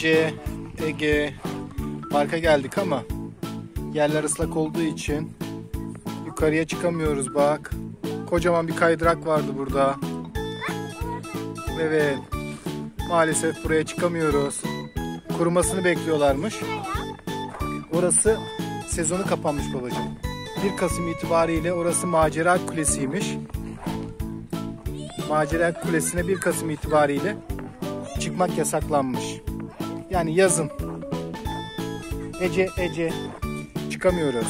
Ece, Ege parka geldik ama yerler ıslak olduğu için yukarıya çıkamıyoruz bak. Kocaman bir kaydırak vardı burada. Evet. Maalesef buraya çıkamıyoruz. Kurumasını bekliyorlarmış. Orası sezonu kapanmış babacığım. 1 Kasım itibariyle orası Macera Kulesi'ymiş. Macera Kulesi'ne 1 Kasım itibariyle çıkmak yasaklanmış. Yani yazın. Ece Ece çıkamıyoruz.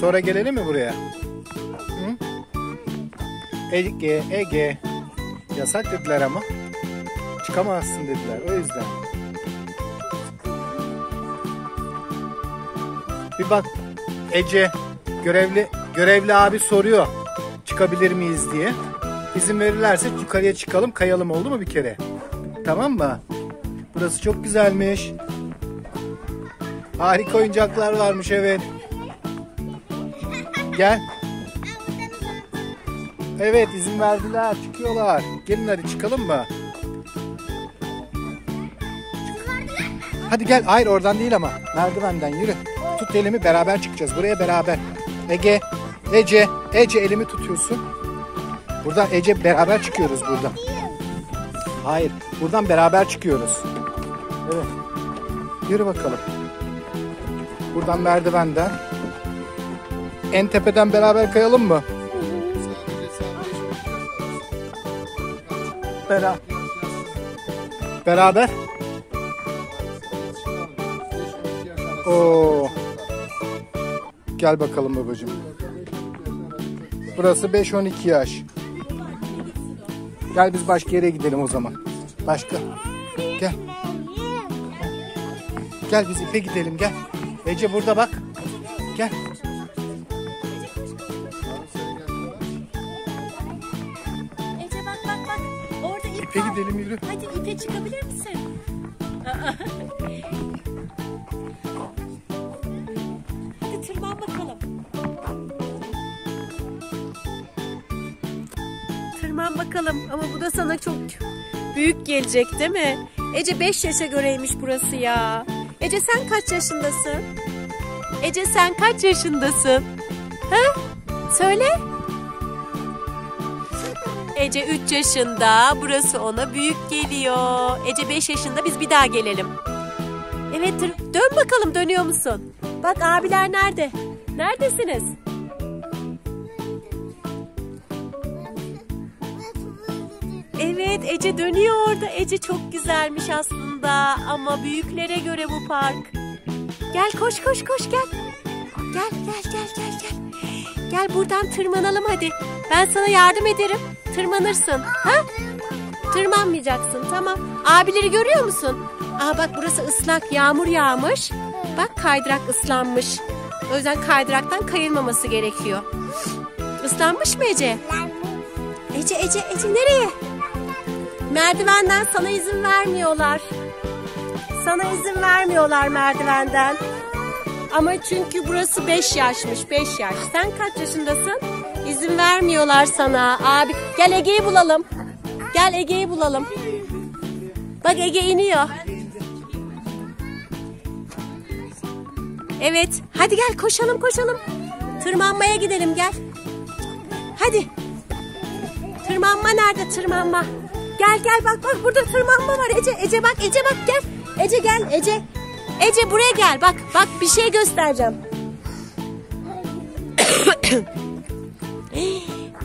Sonra gelelim mi buraya? Hı? Ege Ege yasak dediler ama çıkamazsın dediler o yüzden. Bir bak Ece görevli görevli abi soruyor çıkabilir miyiz diye. İzin verirlerse yukarıya çıkalım kayalım oldu mu bir kere? Tamam mı? Burası çok güzelmiş. Harika oyuncaklar varmış evet. Gel. Evet izin verdiler çıkıyorlar. Gelin hadi çıkalım mı? Hadi gel. Hayır oradan değil ama. Merdivenden yürü. Tut elimi beraber çıkacağız. Buraya beraber. Ege, Ece, Ece elimi tutuyorsun. Buradan Ece beraber çıkıyoruz buradan. Hayır. Buradan beraber çıkıyoruz. Evet. Yürü bakalım. Buradan merdivenden. En tepeden beraber kayalım mı? Beraber. Beraber. Oo. Gel bakalım babacığım. Burası 5-12 yaş. Gel biz başka yere gidelim o zaman. Başka. Gel. Gel biz ipe gidelim gel. Ece burada bak. Gel. Ece bak bak bak. Orada ip İpe var. gidelim yürü. Hadi ipe çıkabilir misin? Hadi tırman bakalım. Tırman bakalım ama bu da sana çok büyük gelecek değil mi? Ece 5 yaşa göreymiş burası ya. Ece sen kaç yaşındasın? Ece sen kaç yaşındasın? Ha? Söyle. Ece 3 yaşında. Burası ona büyük geliyor. Ece 5 yaşında. Biz bir daha gelelim. Evet dön bakalım dönüyor musun? Bak abiler nerede? Neredesiniz? Evet Ece dönüyor orada. Ece çok güzelmiş aslında. Ama büyüklere göre bu park. Gel koş koş koş gel. Gel gel gel gel gel. Gel buradan tırmanalım hadi. Ben sana yardım ederim. Tırmanırsın. Ha? Tırmanmayacaksın tamam. Abileri görüyor musun? Aa bak burası ıslak yağmur yağmış. Bak kaydırak ıslanmış. O yüzden kaydıraktan kayılmaması gerekiyor. Islanmış mı Ece? Ece Ece Ece nereye? Merdivenden sana izin vermiyorlar. Sana izin vermiyorlar merdivenden. Ama çünkü burası 5 yaşmış 5 yaş. Sen kaç yaşındasın? İzin vermiyorlar sana. Abi gel Ege'yi bulalım. Gel Ege'yi bulalım. Bak Ege iniyor. Evet. Hadi gel koşalım koşalım. Tırmanmaya gidelim gel. Hadi. Tırmanma nerede tırmanma? Gel gel bak bak burada tırmanma var Ece. Ece bak Ece bak gel. Ece gel Ece. Ece buraya gel bak bak bir şey göstereceğim.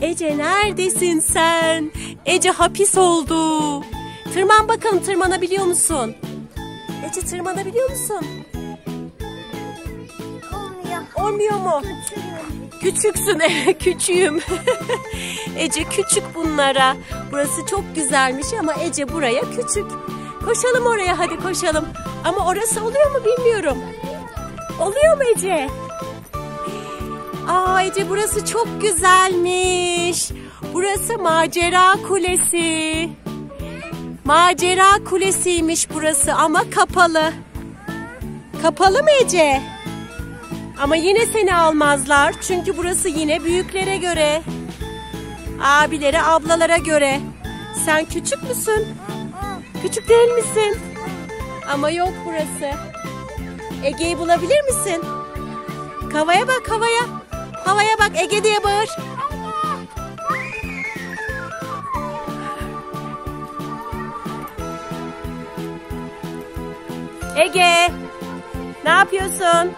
Ece neredesin sen? Ece hapis oldu. Tırman bakalım tırmanabiliyor musun? Ece tırmanabiliyor musun? Olmuyor. Olmuyor mu? Küçüksün, küçüğüm. Ece küçük bunlara. Burası çok güzelmiş ama Ece buraya küçük. Koşalım oraya hadi koşalım. Ama orası oluyor mu bilmiyorum. Oluyor mu Ece? Aa Ece burası çok güzelmiş. Burası Macera Kulesi. Macera Kulesi'ymiş burası ama kapalı. Kapalı mı Ece? Ama yine seni almazlar. Çünkü burası yine büyüklere göre. Abilere, ablalara göre. Sen küçük müsün? Küçük değil misin? Ama yok burası. Ege'yi bulabilir misin? Havaya bak havaya. Havaya bak Ege diye bağır. Ege. Ne yapıyorsun?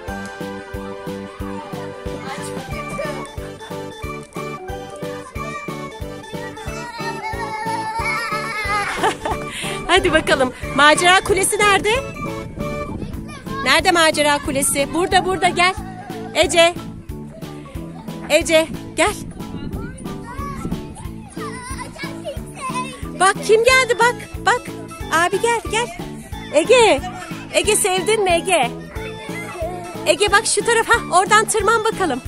Hadi bakalım. Macera kulesi nerede? Nerede macera kulesi? Burada burada gel. Ece. Ece gel. Bak kim geldi bak. Bak. Abi geldi gel. Ege. Ege sevdin mi Ege? Ege bak şu tarafa. Oradan tırman bakalım.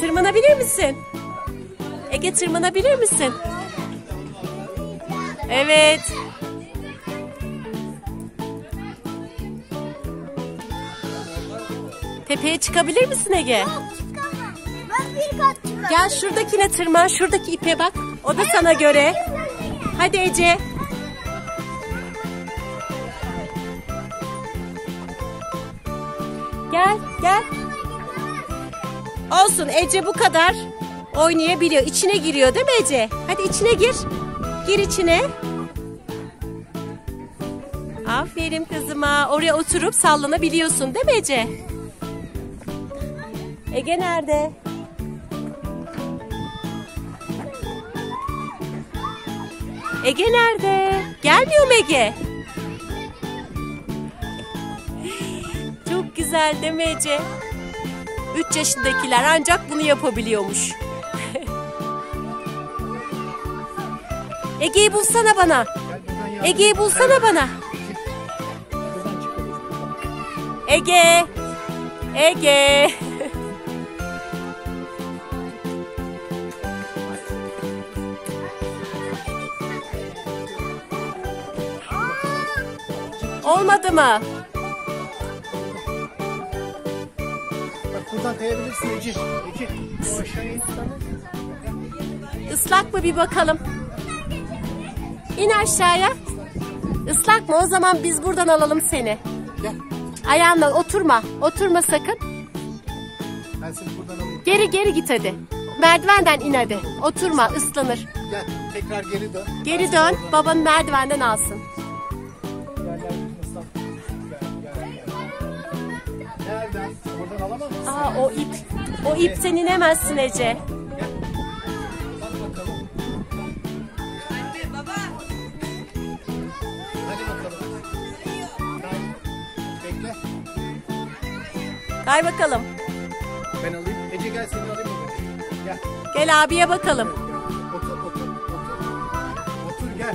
Tırmanabilir misin? Ege tırmanabilir misin? Evet. Tepeye çıkabilir misin Ege? Ben bir kat çıkarım. Gel şuradakine tırman. Şuradaki ipe bak. O da sana göre. Hadi Ece. Gel, gel. Olsun Ece bu kadar oynayabiliyor. İçine giriyor değil mi Ece? Hadi içine gir. Gir içine. Aferin kızıma. Oraya oturup sallanabiliyorsun değil mi Ece? Ege nerede? Ege nerede? Gelmiyor mu Ege? Çok güzel değil mi Ece? 3 yaşındakiler ancak bunu yapabiliyormuş. Ege'yi bulsana bana. Ege'yi bulsana bana. Ege. Ege. Olmadı mı? Bak buradan kayabilirsin. O aşağıya in. Islak mı bir bakalım. İn aşağıya. Islak mı? O zaman biz buradan alalım seni. Ayağınla oturma. Oturma sakın. Ben seni buradan alayım. Geri geri git hadi. Merdivenden in hadi. Oturma ıslanır. Gel. Tekrar geri dön. Geri dön. Babanı merdivenden alsın. Nereden? Oradan alamaz mısın? Aa o ip. O ipten inemezsin Ece. Kay bakalım. Ben alayım. Ece gel seni alayım mı? Gel. Gel abiye bakalım. Otur otur otur. Otur gel.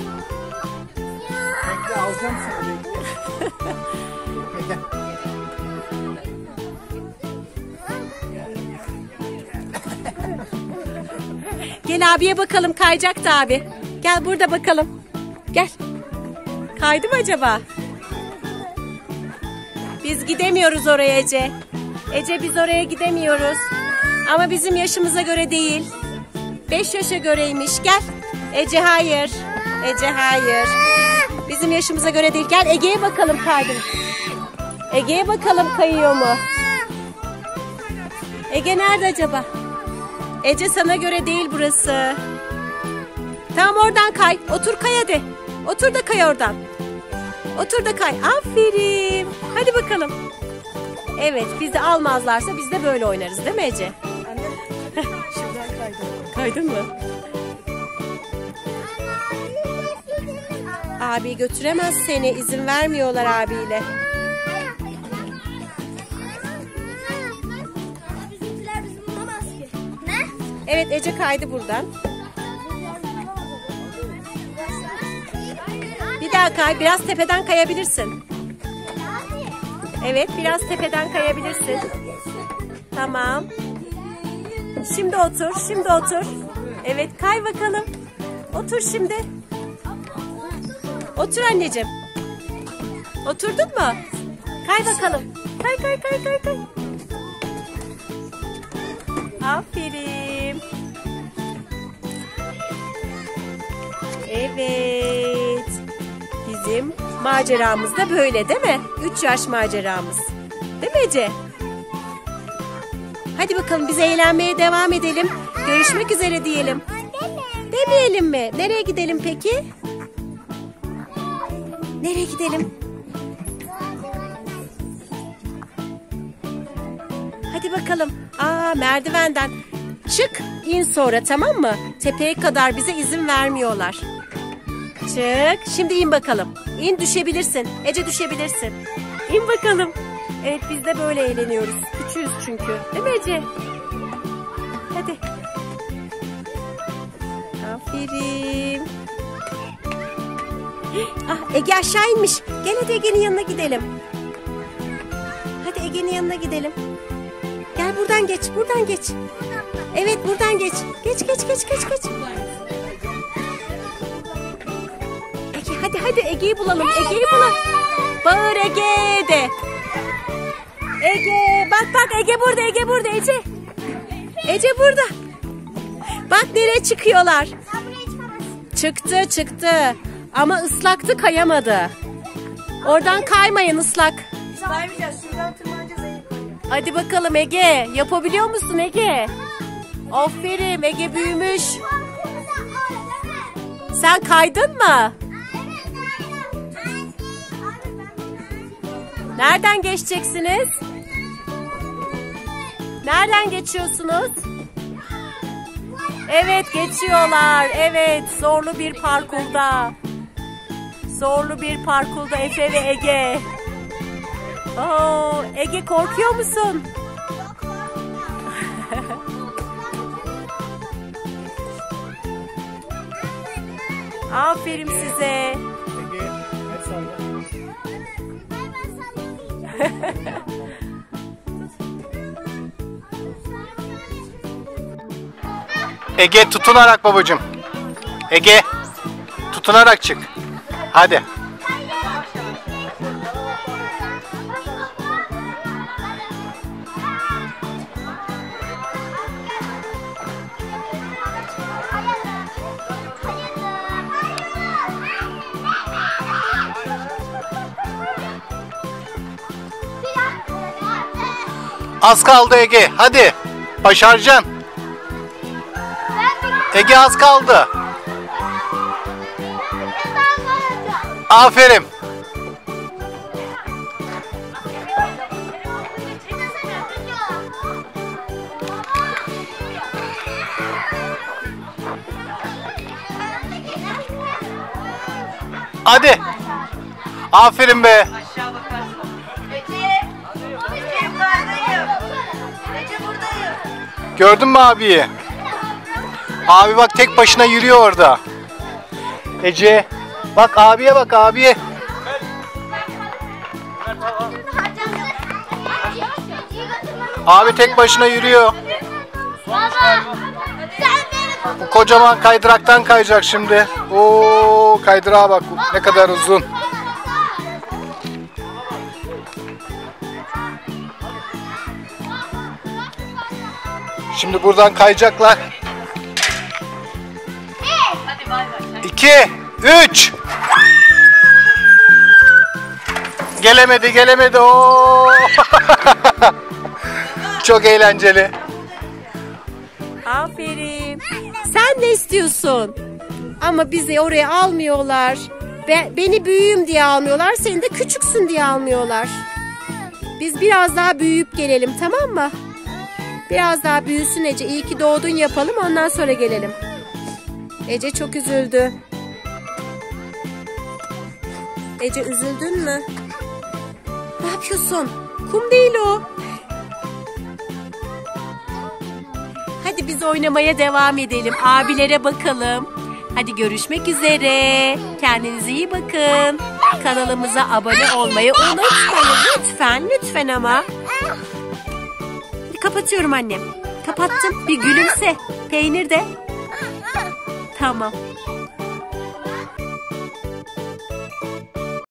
Bekle alacağım seni bekle. Gel. Gel abiye bakalım kayacaktı abi. Gel burada bakalım. Gel. Kaydı mı acaba? Biz gidemiyoruz oraya Ece. Ece biz oraya gidemiyoruz. Ama bizim yaşımıza göre değil. 5 yaşa göreymiş. Gel. Ece hayır. Ece hayır. Bizim yaşımıza göre değil. Gel Ege'ye bakalım kaydı. mı? Ege'ye bakalım kayıyor mu? Ege nerede acaba? Ece sana göre değil burası. Tamam oradan kay. Otur kay hadi. Otur da kay oradan. Otur da kay. Aferin. Hadi bakalım. Evet bizi almazlarsa biz de böyle oynarız değil mi Ece? Şuradan kaydım. Kaydın mı? Abi götüremez seni. izin vermiyorlar abiyle. Evet Ece kaydı buradan. Bir daha kay. Biraz tepeden kayabilirsin. Evet biraz tepeden kayabilirsin. Tamam. Şimdi otur. Şimdi otur. Evet kay bakalım. Otur şimdi. Otur anneciğim. Oturdun mu? Kay bakalım. Kay kay kay kay kay. Aferin. Evet. Biz bizim maceramız da böyle değil mi? 3 yaş maceramız. Değil mi Ece? Hadi bakalım biz eğlenmeye devam edelim. Görüşmek üzere diyelim. Demeyelim mi? Nereye gidelim peki? Nereye gidelim? Hadi bakalım. Aa merdivenden. Çık, in sonra tamam mı? Tepeye kadar bize izin vermiyorlar. Çık. Şimdi in bakalım. İn düşebilirsin. Ece düşebilirsin. İn bakalım. Evet biz de böyle eğleniyoruz. Küçüğüz çünkü. Değil mi Ece? Hadi. Aferin. Ah Ege aşağı inmiş. Gel hadi Ege'nin yanına gidelim. Hadi Ege'nin yanına gidelim. Gel buradan geç, buradan geç. Evet buradan geç. Geç geç geç geç geç. Hadi hadi Ege'yi bulalım. Ege'yi bulalım. Bağır Ege de. Ege bak bak Ege burada Ege burada Ece. Ece burada. Bak nereye çıkıyorlar. Çıktı çıktı. Ama ıslaktı kayamadı. Oradan kaymayın ıslak. Saymayacağız. Şuradan tırmanacağız. Hadi bakalım Ege. Yapabiliyor musun Ege? Aferin Ege büyümüş. Sen kaydın mı? Nereden geçeceksiniz? Nereden geçiyorsunuz? Evet geçiyorlar. Evet zorlu bir parkurda. Zorlu bir parkurda Efe ve Ege. Oo, Ege korkuyor musun? Aferin size. Ege tutunarak babacığım. Ege tutunarak çık. Hadi. Az kaldı Ege. Hadi. Başaracaksın. Ege az kaldı. Aferin. Hadi. Aferin be. Gördün mü abiyi? Abi bak tek başına yürüyor orada. Ece. Bak abiye bak abiye. Abi tek başına yürüyor. Bu kocaman kaydıraktan kayacak şimdi. Oo kaydırağa bak ne kadar uzun. Şimdi buradan kayacaklar. 2 3 Gelemedi, gelemedi. Oo! Çok eğlenceli. Aferin. Sen ne istiyorsun? Ama bizi oraya almıyorlar. Be- beni büyüğüm diye almıyorlar. Seni de küçüksün diye almıyorlar. Biz biraz daha büyüyüp gelelim tamam mı? Biraz daha büyüsün Ece. İyi ki doğdun yapalım ondan sonra gelelim. Ece çok üzüldü. Ece üzüldün mü? Ne yapıyorsun? Kum değil o. Hadi biz oynamaya devam edelim. Abilere bakalım. Hadi görüşmek üzere. Kendinize iyi bakın. Kanalımıza abone olmayı unutmayın. Lütfen, lütfen ama. Kapatıyorum annem. Kapattım. Bir gülümse. Peynir de. Tamam.